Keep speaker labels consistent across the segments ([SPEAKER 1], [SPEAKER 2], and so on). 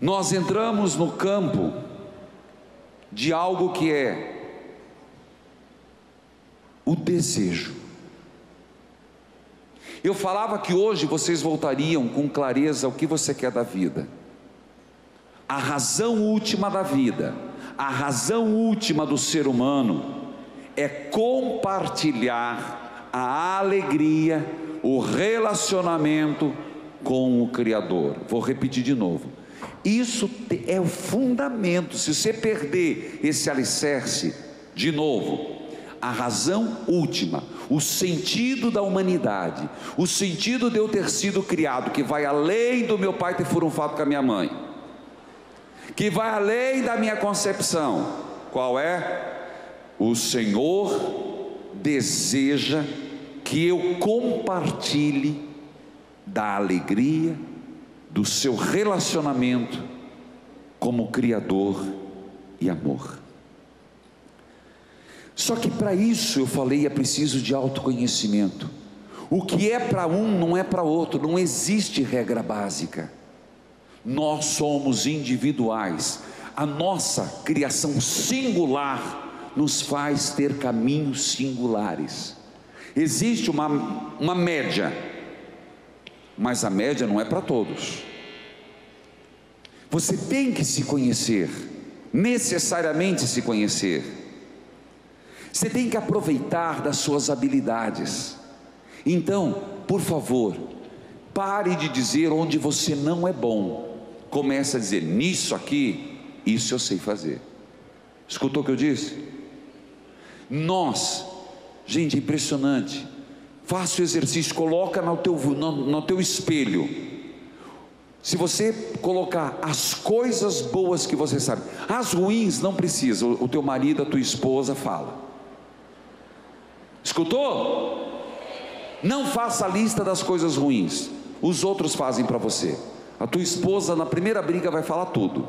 [SPEAKER 1] nós entramos no campo de algo que é o desejo. Eu falava que hoje vocês voltariam com clareza o que você quer da vida. A razão última da vida, a razão última do ser humano é compartilhar a alegria, o relacionamento com o Criador. Vou repetir de novo isso é o fundamento. Se você perder esse alicerce, de novo, a razão última, o sentido da humanidade, o sentido de eu ter sido criado, que vai além do meu pai ter furunfado com a minha mãe, que vai além da minha concepção, qual é? O Senhor deseja que eu compartilhe da alegria, do seu relacionamento como Criador e amor. Só que para isso eu falei é preciso de autoconhecimento. O que é para um não é para outro, não existe regra básica. Nós somos individuais, a nossa criação singular nos faz ter caminhos singulares. Existe uma, uma média, mas a média não é para todos. Você tem que se conhecer, necessariamente se conhecer. Você tem que aproveitar das suas habilidades. Então, por favor, pare de dizer onde você não é bom. Comece a dizer: nisso aqui, isso eu sei fazer. Escutou o que eu disse? Nós, gente, é impressionante. Faça o exercício, coloca no teu, no, no teu espelho se você colocar as coisas boas que você sabe, as ruins não precisa, o teu marido, a tua esposa fala. Escutou? Não faça a lista das coisas ruins, os outros fazem para você. A tua esposa na primeira briga vai falar tudo.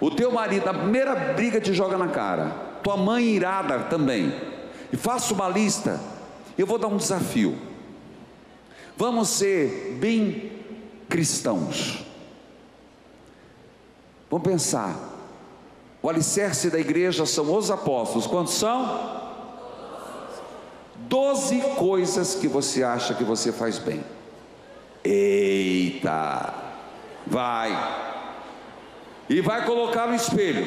[SPEAKER 1] O teu marido na primeira briga te joga na cara. Tua mãe irada também. E faça uma lista. Eu vou dar um desafio. Vamos ser bem cristãos. Vamos pensar. O alicerce da igreja são os apóstolos. Quantos são? Doze coisas que você acha que você faz bem. Eita! Vai. E vai colocar no espelho.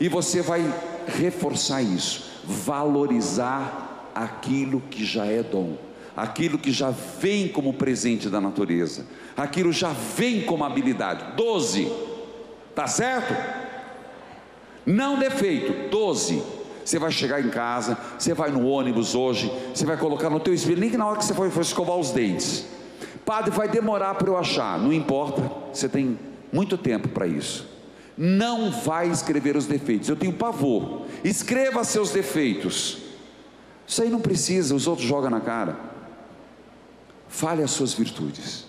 [SPEAKER 1] E você vai reforçar isso, valorizar aquilo que já é dom aquilo que já vem como presente da natureza, aquilo já vem como habilidade. Doze, tá certo? Não defeito, doze. Você vai chegar em casa, você vai no ônibus hoje, você vai colocar no teu espelho, nem que na hora que você for, for escovar os dentes. Padre, vai demorar para eu achar, não importa, você tem muito tempo para isso. Não vai escrever os defeitos, eu tenho pavor. Escreva seus defeitos. Isso aí não precisa, os outros jogam na cara. Fale as suas virtudes.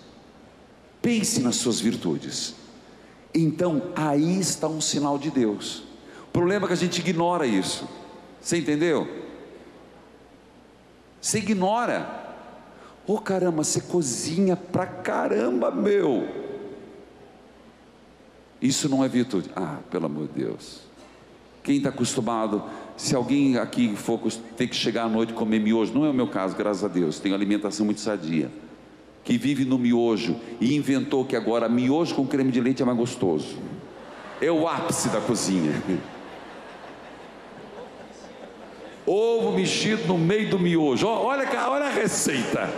[SPEAKER 1] Pense nas suas virtudes. Então, aí está um sinal de Deus. O problema é que a gente ignora isso. Você entendeu? Você ignora. Oh caramba, você cozinha pra caramba, meu. Isso não é virtude. Ah, pelo amor de Deus. Quem está acostumado, se alguém aqui for ter que chegar à noite e comer miojo, não é o meu caso, graças a Deus, tenho alimentação muito sadia, que vive no miojo e inventou que agora miojo com creme de leite é mais gostoso. É o ápice da cozinha. Ovo mexido no meio do miojo. Olha, olha a receita.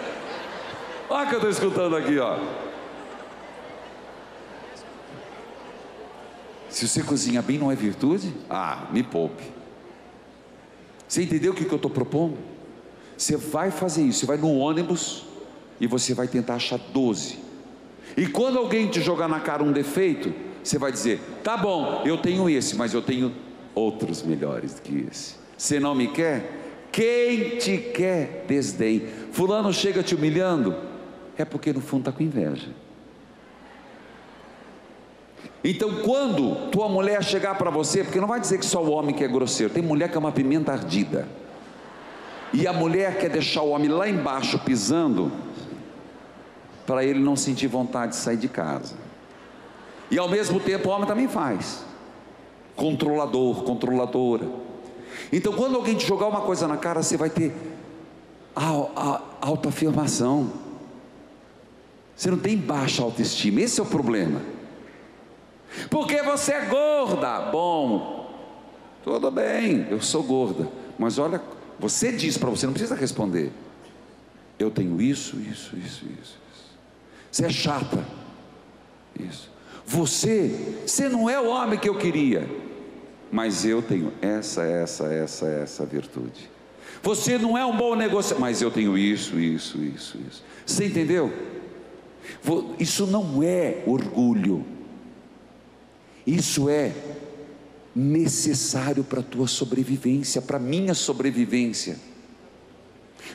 [SPEAKER 1] Olha o que eu estou escutando aqui, ó. Se você cozinha bem, não é virtude? Ah, me poupe. Você entendeu o que, eu estou propondo? Você vai fazer isso, você vai no ônibus e você vai tentar achar 12. E quando alguém te jogar na cara um defeito, você vai dizer: tá bom, eu tenho esse, mas eu tenho outros melhores do que esse. Você não me quer? Quem te quer desdém? Fulano chega te humilhando, é porque no fundo está com inveja. Então, quando tua mulher chegar para você, porque não vai dizer que só o homem que é grosseiro, tem mulher que é uma pimenta ardida, e a mulher quer deixar o homem lá embaixo pisando, para ele não sentir vontade de sair de casa. E ao mesmo tempo o homem também faz. Controlador, controladora. Então quando alguém te jogar uma coisa na cara, você vai ter a, autoafirmação. Você não tem baixa autoestima, esse é o problema. Porque você é gorda. Bom, tudo bem, eu sou gorda. Mas olha, você diz para você, não precisa responder. Eu tenho isso, isso, isso, isso. isso. Você é chata. Isso. Você, você não é o homem que eu queria. Mas eu tenho essa, essa, essa, essa virtude. Você não é um bom negócio, mas eu tenho isso, isso, isso, isso. Você entendeu? Isso não é orgulho. Isso é necessário para a tua sobrevivência, para a minha sobrevivência.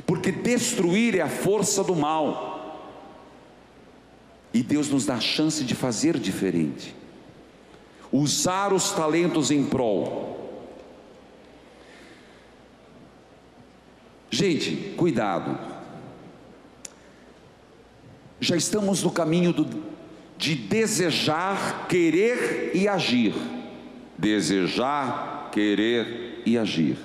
[SPEAKER 1] Porque destruir é a força do mal. E Deus nos dá a chance de fazer diferente. Usar os talentos em prol. Gente, cuidado. Já estamos no caminho do, de desejar, querer e agir. Desejar, querer e agir.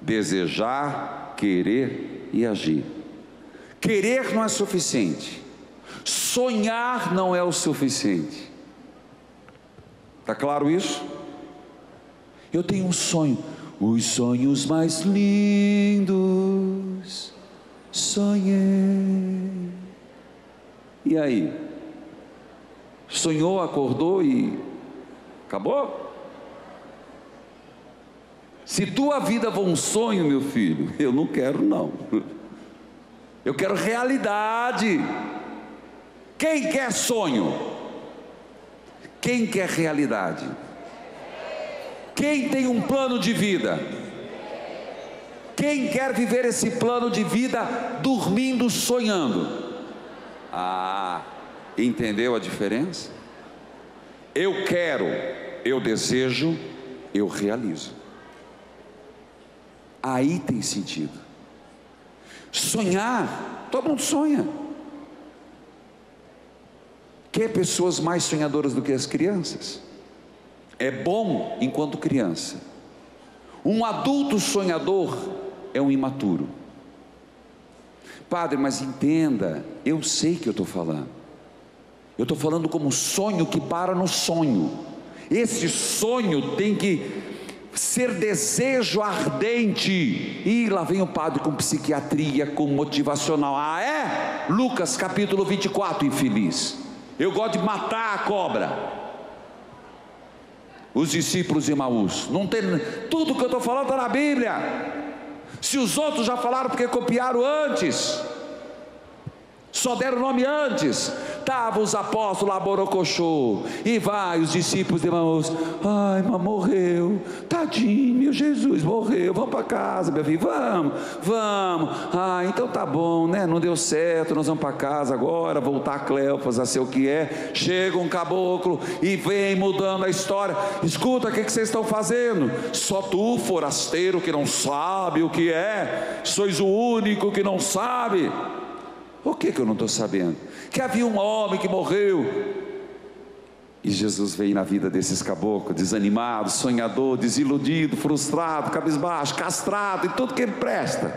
[SPEAKER 1] Desejar, querer e agir. Querer não é suficiente. Sonhar não é o suficiente. Está claro isso? Eu tenho um sonho, os sonhos mais lindos, sonhei. E aí? Sonhou, acordou e acabou? Se tua vida for um sonho, meu filho, eu não quero não. Eu quero realidade. Quem quer sonho? Quem quer realidade? Quem tem um plano de vida? Quem quer viver esse plano de vida dormindo, sonhando? Ah, entendeu a diferença? Eu quero, eu desejo, eu realizo. Aí tem sentido. Sonhar, todo mundo sonha. Quer pessoas mais sonhadoras do que as crianças? É bom enquanto criança. Um adulto sonhador é um imaturo. Padre, mas entenda, eu sei que eu estou falando. Eu estou falando como sonho que para no sonho. Esse sonho tem que ser desejo ardente. E lá vem o padre com psiquiatria, com motivacional. Ah, é? Lucas capítulo 24, infeliz. Eu gosto de matar a cobra. Os discípulos de Maús. Não tem. Tudo que eu estou falando está na Bíblia. Se os outros já falaram porque copiaram antes. Só deram nome antes. Estavam os apóstolos lá, Borocochô. E vai, os discípulos de Maús. Ai, mas morreu. Tadinho, meu Jesus, morreu. Vamos para casa, meu filho. Vamos, vamos. Ah, então tá bom, né? Não deu certo. Nós vamos para casa agora. Voltar a Cleofas a ser o que é. Chega um caboclo e vem mudando a história. Escuta, o que, que vocês estão fazendo? Só tu, forasteiro, que não sabe o que é. Sois o único que não sabe. O que, que eu não estou sabendo? Que havia um homem que morreu. E Jesus veio na vida desses caboclos, desanimado, sonhador, desiludido, frustrado, cabisbaixo, castrado e tudo que ele presta.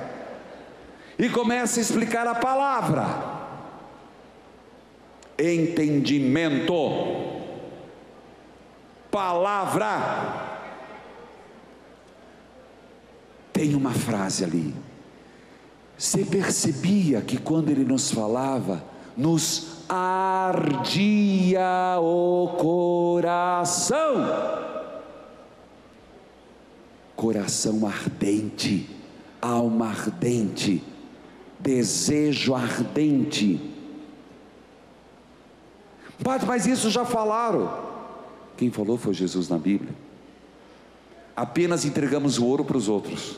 [SPEAKER 1] E começa a explicar a palavra. Entendimento. Palavra. Tem uma frase ali você percebia que quando ele nos falava, nos ardia o coração. Coração ardente, alma ardente, desejo ardente. Padre, mas isso já falaram. Quem falou foi Jesus na Bíblia. Apenas entregamos o ouro para os outros.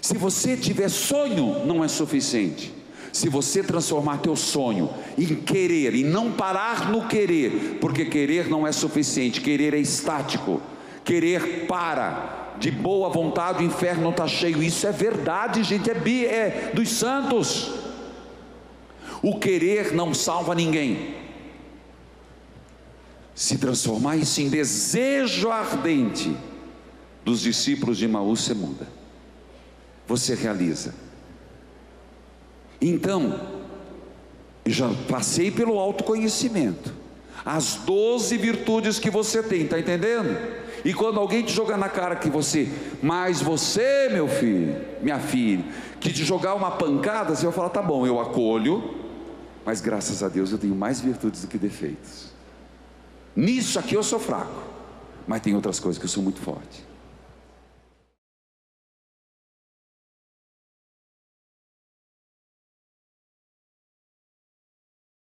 [SPEAKER 1] Se você tiver sonho, não é suficiente. Se você transformar teu sonho em querer e não parar no querer, porque querer não é suficiente, querer é estático. Querer para, de boa vontade o inferno está cheio. Isso é verdade, gente, é, bi, é dos santos. O querer não salva ninguém. se transformar isso em desejo ardente dos discípulos de Maús, você muda. Você realiza. Então, já passei pelo autoconhecimento. As doze virtudes que você tem, está entendendo? E quando alguém te jogar na cara que você, mas você, meu filho, minha filha, que te jogar uma pancada, você vai falar: tá bom, eu acolho, mas graças a Deus eu tenho mais virtudes do que defeitos. Nisso aqui eu sou fraco, mas tem outras coisas que eu sou muito forte.